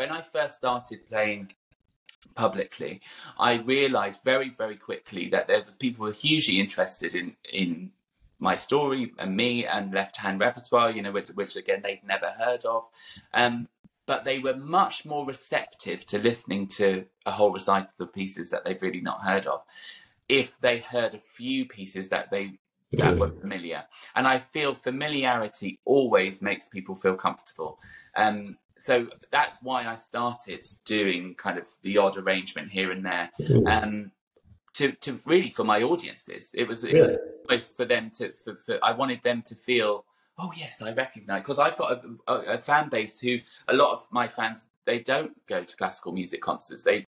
when I first started playing publicly, I realised very very quickly that there was people who were hugely interested in in my story and me and left hand repertoire, you know, which, which again they'd never heard of. Um, but they were much more receptive to listening to a whole recital of pieces that they've really not heard of if they heard a few pieces that they that were familiar. And i feel familiarity always makes people feel comfortable. Um, so that's why i started doing kind of the odd arrangement here and there. Um, to, to really for my audiences it was, it was for them to for, for i wanted them to feel oh yes, I recognise because I've got a, a, a, fan base who a lot of my fans they don't go to classical music concerts. They